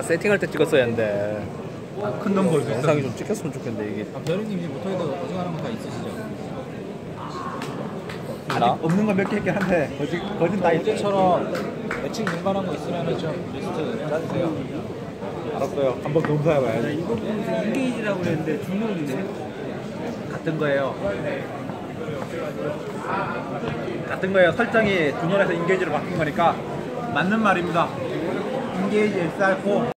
세팅할 때 찍었어야 했는데 큰놈 볼수 있어. 영상이 좀 찍혔으면 좋겠는데 이게 아, 별이님 이제 모터에다 어중간한 거 다 있으시죠? 아직 없는 거 몇 개 있긴 한데 거짓 거짓 다 있어. 어제처럼 매칭 등반한 거 있으면 좀 리스트 짜주세요. 알았어요. 한번 검사해봐야지. 이거 무슨 인게이지라고 그랬는데 중론이네. 같은 거예요. 같은 거예요. 설정이 준열에서 인게이지로 바뀐 거니까 맞는 말입니다. 인게이지 SR4